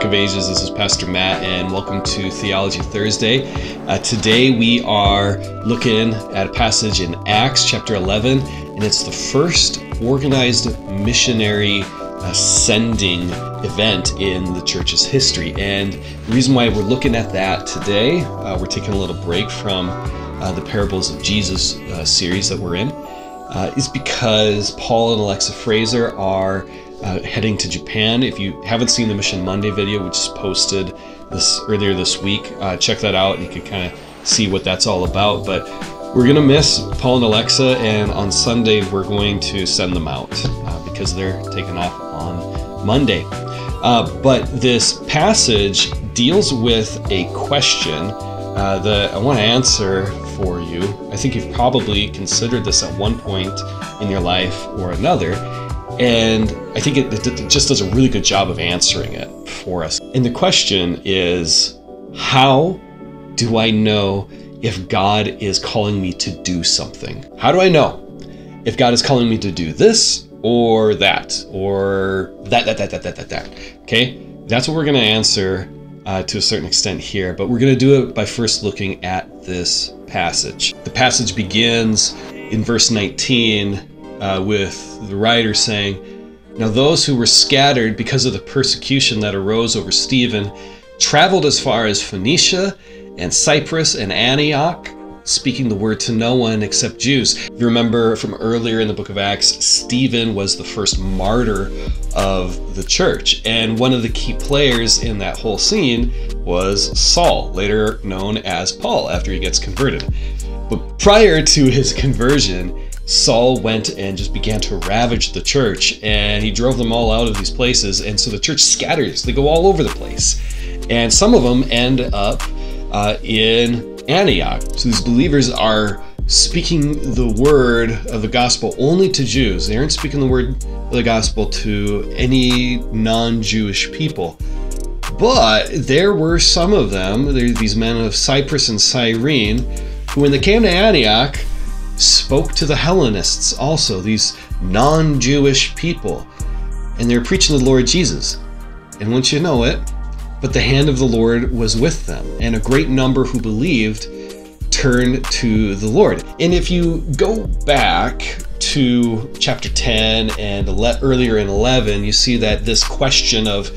Rock of Ages. This is Pastor Matt, and welcome to Theology Thursday. Uh, today we are looking at a passage in Acts chapter 11, and it's the first organized missionary uh, sending event in the church's history. And the reason why we're looking at that today, uh, we're taking a little break from uh, the Parables of Jesus uh, series that we're in, uh, is because Paul and Alexa Fraser are uh, heading to Japan. If you haven't seen the Mission Monday video, which is posted this earlier this week, uh, check that out and you can kind of see what that's all about. But we're to miss Paul and Alexa, and on Sunday, we're going to send them out uh, because they're taking off on Monday. Uh, but this passage deals with a question uh, that I want to answer for you. I think you've probably considered this at one point in your life or another and I think it, it, just does a really good job of answering it for us. And the question is how do I know if God is calling me to do something? How do I know if God is calling me to do this or that or that, that, that, that, that, that, that? Okay, that's what we're going to answer uh, to a certain extent here, but we're going to do it by first looking at this passage. The passage begins in verse 19 uh, with the writer saying, Now those who were scattered because of the persecution that arose over Stephen traveled as far as Phoenicia and Cyprus and Antioch, speaking the word to no one except Jews. You remember from earlier in the book of Acts, Stephen was the first martyr of the church. And one of the key players in that whole scene was Saul, later known as Paul, after he gets converted. But prior to his conversion, Saul went and just began to ravage the church and he drove them all out of these places. And so the church scatters, they go all over the place. And some of them end up uh, in Antioch. So these believers are speaking the word of the gospel only to Jews. They aren't speaking the word of the gospel to any non Jewish people. But there were some of them, these men of Cyprus and Cyrene, who, when they came to Antioch, spoke to the Hellenists also, these non Jewish people. And they were preaching the Lord Jesus. And once you know it, but the hand of the Lord was with them, and a great number who believed turned to the Lord. And if you go back to chapter 10 and let earlier in 11, you see that this question of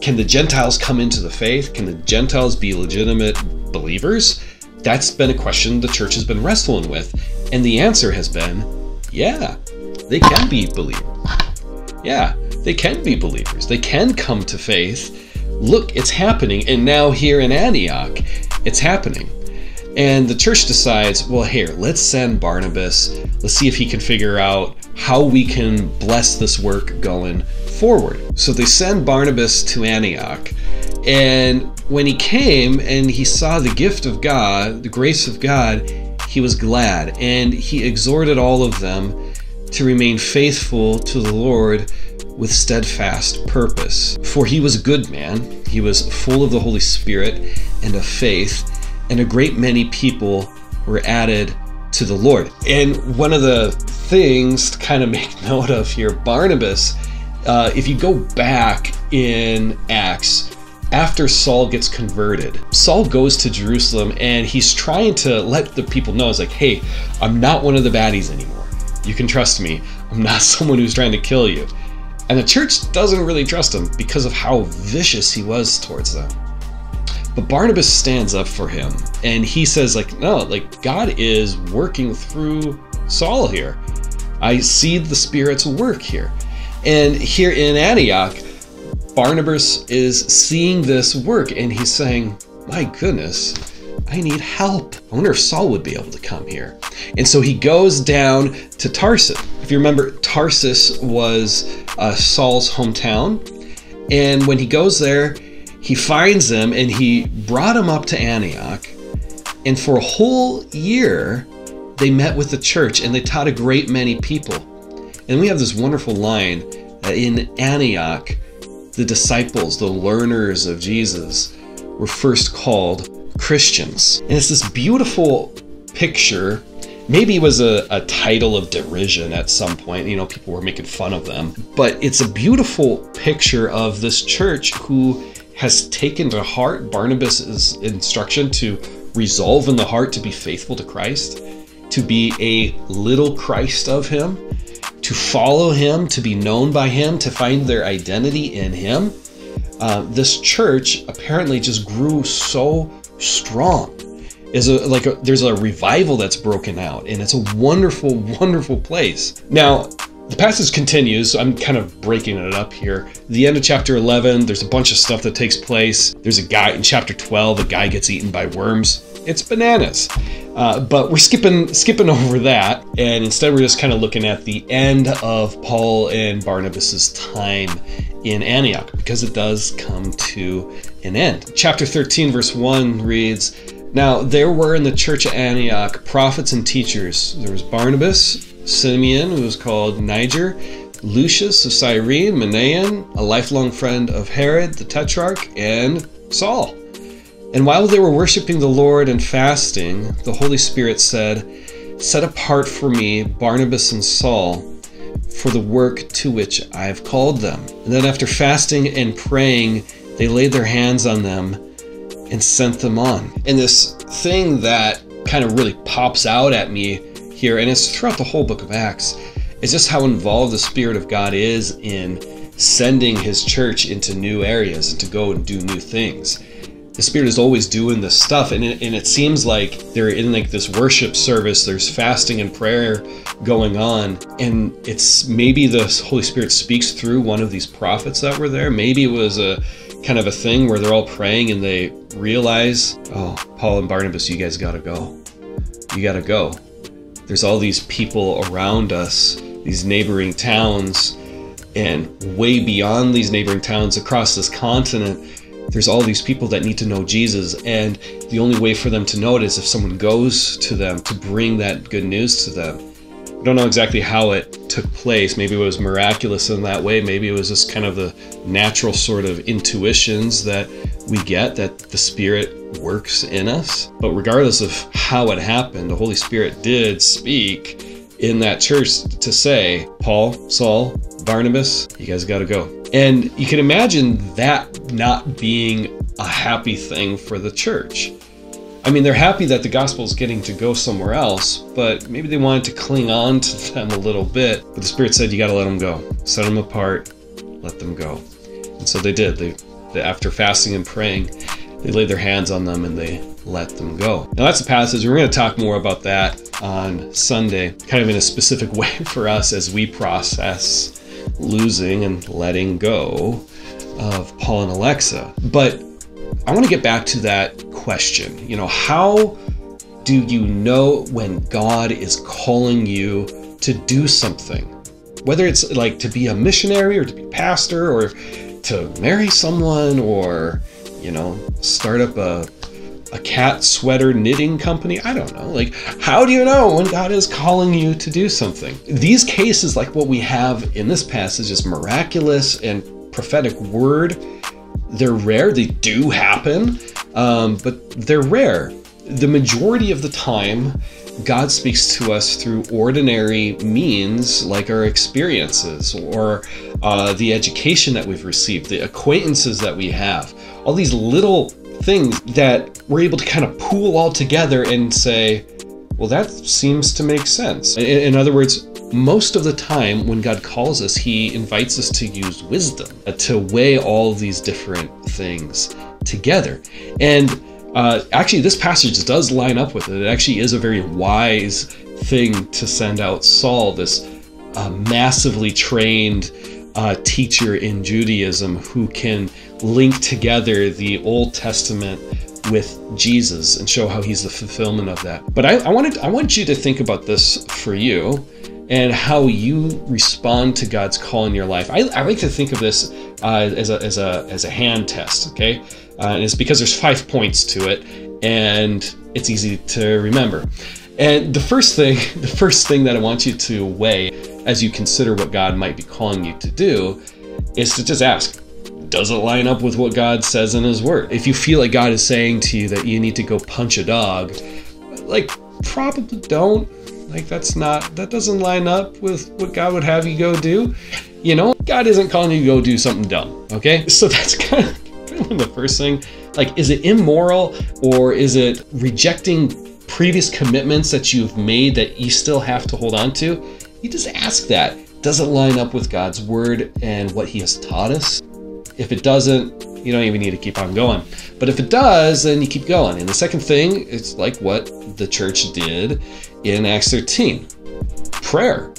can the Gentiles come into the faith? Can the Gentiles be legitimate believers? That's been a question the church has been wrestling with. And the answer has been yeah, they can be believers. Yeah, they can be believers. They can come to faith. Look, it's happening. And now here in Antioch, it's happening. And the church decides, well, here, let's send Barnabas. Let's see if he can figure out how we can bless this work going forward. So they send Barnabas to Antioch. And when he came and he saw the gift of God, the grace of God, he was glad, and he exhorted all of them to remain faithful to the Lord with steadfast purpose. For he was a good man, he was full of the Holy Spirit and of faith, and a great many people were added to the Lord. And one of the things to kind of make note of here, Barnabas, uh, if you go back in Acts, after Saul gets converted, Saul goes to Jerusalem and he's trying to let the people know, it's like, hey, I'm not one of the baddies anymore. You can trust me. I'm not someone who's trying to kill you. And the church doesn't really trust him because of how vicious he was towards them. But Barnabas stands up for him and he says, like, no, like, God is working through Saul here. I see the Spirit's work here. And here in Antioch, Barnabas is seeing this work and he's saying, My goodness, I need help. I wonder if Saul would be able to come here. And so he goes down to Tarsus. If you remember, Tarsus was uh, Saul's hometown. And when he goes there, he finds them and he brought him up to Antioch. And for a whole year, they met with the church and they taught a great many people. And we have this wonderful line in Antioch, the disciples, the learners of Jesus, were first called Christians. And it's this beautiful picture. Maybe it was a, a title of derision at some point. You know, people were making fun of them. But it's a beautiful picture of this church who has taken to heart Barnabas' instruction to resolve in the heart to be faithful to Christ, to be a little Christ of Him, to follow Him, to be known by Him, to find their identity in Him. Uh, this church apparently just grew so strong. Is a like a, there's a revival that's broken out, and it's a wonderful, wonderful place. Now, the passage continues. I'm kind of breaking it up here. The end of chapter 11, there's a bunch of stuff that takes place. There's a guy in chapter 12, a guy gets eaten by worms. It's bananas. Uh, but we're skipping skipping over that, and instead we're just kind of looking at the end of Paul and Barnabas's time in Antioch because it does come to an end. Chapter 13, verse 1 reads, Now there were in the church at Antioch prophets and teachers. There was Barnabas, Simeon, who was called Niger, Lucius of Cyrene, Manaen, a lifelong friend of Herod the Tetrarch, and Saul. And while they were worshiping the Lord and fasting, the Holy Spirit said, Set apart for me Barnabas and Saul for the work to which I have called them. And then after fasting and praying, they laid their hands on them and sent them on. And this thing that kind of really pops out at me here, and it's throughout the whole book of Acts, is just how involved the Spirit of God is in sending His church into new areas and to go and do new things. The Spirit is always doing this stuff, and it, and it seems like they're in like this worship service. There's fasting and prayer going on, and it's maybe the Holy Spirit speaks through one of these prophets that were there. Maybe it was a kind of a thing where they're all praying and they realize, oh, Paul and Barnabas, you guys gotta go. You gotta go there's all these people around us, these neighboring towns, and way beyond these neighboring towns across this continent, there's all these people that need to know Jesus. And the only way for them to know it is if someone goes to them to bring that good news to them. I don't know exactly how it took place. Maybe it was miraculous in that way. Maybe it was just kind of the natural sort of intuitions that we get that the Spirit works in us. But regardless of how it happened, the Holy Spirit did speak in that church to say, Paul, Saul, Barnabas, you guys got to go. And you can imagine that not being a happy thing for the church. I mean, they're happy that the gospel is getting to go somewhere else, but maybe they wanted to cling on to them a little bit. But the Spirit said, you got to let them go. Set them apart, let them go. And so they did. They, they after fasting and praying, they laid their hands on them and they let them go. Now that's a passage. We're going to talk more about that on Sunday, kind of in a specific way for us as we process losing and letting go of Paul and Alexa. But I want to get back to that question. You know, how do you know when God is calling you to do something? Whether it's like to be a missionary or to be pastor or to marry someone or you know, start up a a cat sweater knitting company. I don't know. Like, how do you know when God is calling you to do something? These cases, like what we have in this passage, is miraculous and prophetic word. They're rare. They do happen, um, but they're rare. The majority of the time, God speaks to us through ordinary means like our experiences or uh, the education that we've received, the acquaintances that we have all these little things that we're able to kind of pool all together and say, well, that seems to make sense. In, in other words, most of the time when God calls us, He invites us to use wisdom uh, to weigh all these different things together. And uh, actually, this passage does line up with it. It actually is a very wise thing to send out Saul, this uh, massively trained uh, teacher in Judaism who can link together the Old Testament with Jesus and show how he's the fulfillment of that. But I, I wanted I want you to think about this for you and how you respond to God's call in your life. I, I like to think of this uh, as, a, as, a, as a hand test, okay? Uh, and it's because there's five points to it and it's easy to remember. And the first thing, the first thing that I want you to weigh as you consider what God might be calling you to do is to just ask, does it line up with what God says in His Word? If you feel like God is saying to you that you need to go punch a dog, like, probably don't. Like, that's not, that doesn't line up with what God would have you go do. You know, God isn't calling you to go do something dumb, okay? So that's kind of the first thing? Like, is it immoral or is it rejecting previous commitments that you've made that you still have to hold on to? You just ask that. Does it line up with God's word and what He has taught us? If it doesn't, you don't even need to keep on going. But if it does, then you keep going. And the second thing is like what the church did in Acts 13 prayer.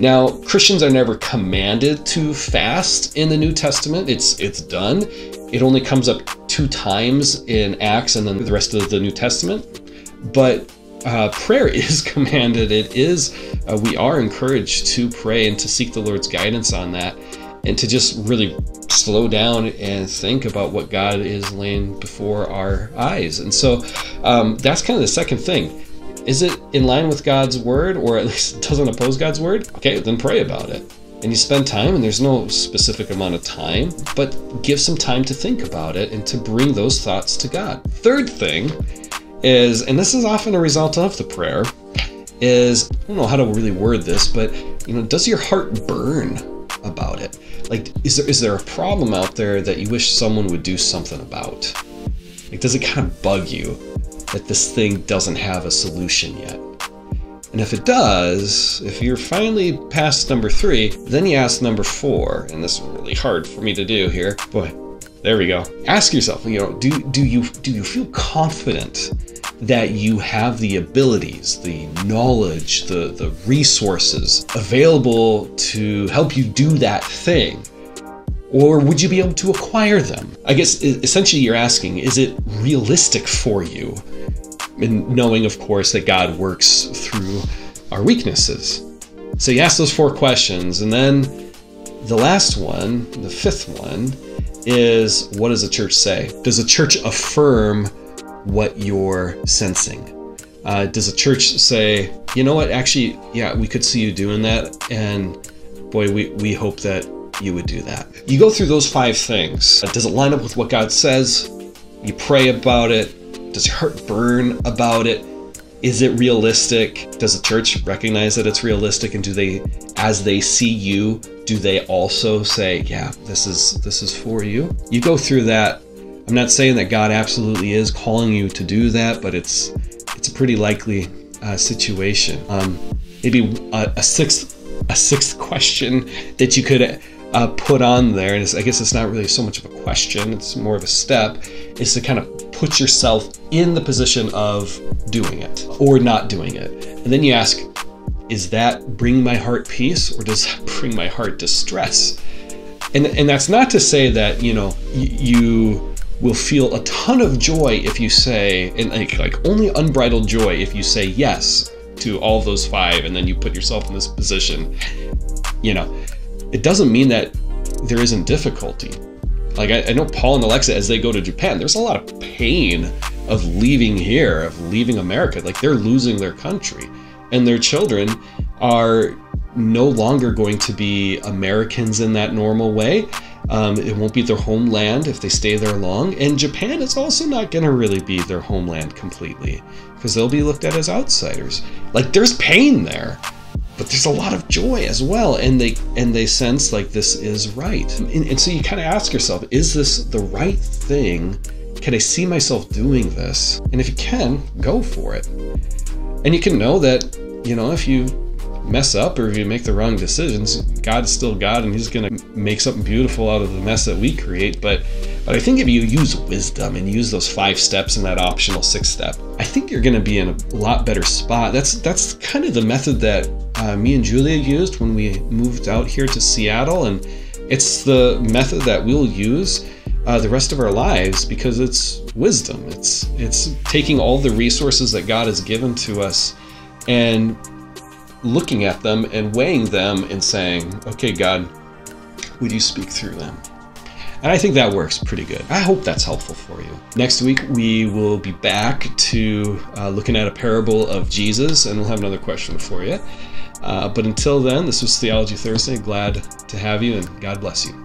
Now, Christians are never commanded to fast in the New Testament. It's it's done. It only comes up two times in Acts and then the rest of the New Testament. But uh, prayer is commanded. It is. Uh, we are encouraged to pray and to seek the Lord's guidance on that, and to just really slow down and think about what God is laying before our eyes. And so um, that's kind of the second thing. Is it in line with God's word, or at least doesn't oppose God's word? Okay, then pray about it. And you spend time, and there's no specific amount of time, but give some time to think about it and to bring those thoughts to God. Third thing is, and this is often a result of the prayer, is I don't know how to really word this, but you know, does your heart burn about it? Like, is there is there a problem out there that you wish someone would do something about? Like, does it kind of bug you that this thing doesn't have a solution yet? And if it does, if you're finally past number three, then you ask number four, and this is really hard for me to do here. Boy, there we go. Ask yourself, you know, do do you do you feel confident that you have the abilities, the knowledge, the, the resources available to help you do that thing? Or would you be able to acquire them? I guess essentially you're asking, is it realistic for you? And knowing, of course, that God works through our weaknesses. So you ask those four questions, and then the last one, the fifth one, is what does the church say? Does the church affirm what you're sensing. Uh, does a church say, you know what, actually, yeah, we could see you doing that, and boy, we, we hope that you would do that. You go through those five things. Does it line up with what God says? You pray about it. Does your heart burn about it? Is it realistic? Does the church recognize that it's realistic? And do they, as they see you, do they also say, yeah, this is this is for you? You go through that I'm not saying that God absolutely is calling you to do that, but it's it's a pretty likely uh, situation. Um, maybe a, a, sixth a sixth question that you could uh, put on there, and I guess it's not really so much of a question; it's more of a step. Is to kind of put yourself in the position of doing it or not doing it, and then you ask, "Is that bring my heart peace, or does that bring my heart distress?" And and that's not to say that you know you will feel a ton of joy if you say, and like, like only unbridled joy if you say yes to all those five, and then you put yourself in this position. You know, it doesn't mean that there isn't difficulty. Like I, I know Paul and Alexa, as they go to Japan, there's a lot of pain of leaving here, of leaving America. Like they're losing their country, and their children are no longer going to be Americans in that normal way. Um, it won't be their homeland if they stay there long. And Japan is also not going to really be their homeland completely because they'll be looked at as outsiders. Like there's pain there, but there's a lot of joy as well. And they and they sense like this is right. And, and so you kind of ask yourself, is this the right thing? Can I see myself doing this? And if you can, go for it. And you can know that, you know, if you mess up or if you make the wrong decisions, God's still God and He's going to make something beautiful out of the mess that we create. But, but I think if you use wisdom and use those five steps and that optional six step, I think you're going to be in a lot better spot. That's that's kind of the method that uh, me and Julia used when we moved out here to Seattle, and it's the method that we'll use. Uh, the rest of our lives because it's wisdom. It's it's taking all the resources that God has given to us and looking at them and weighing them and saying, okay, God, would you speak through them? And I think that works pretty good. I hope that's helpful for you. Next week, we will be back to uh, looking at a parable of Jesus, and we'll have another question for you. Uh, but until then, this was Theology Thursday. Glad to have you, and God bless you.